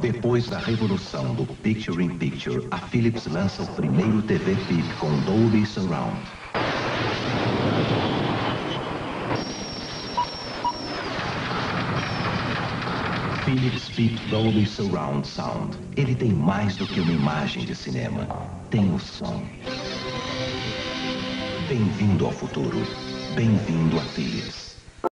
Depois da revolução do Picture in Picture, a Philips lança o primeiro TV PIP com Dolby Surround. Philips PIP Dolby Surround Sound. Ele tem mais do que uma imagem de cinema. Tem o som. Bem-vindo ao futuro. Bem-vindo a Philips.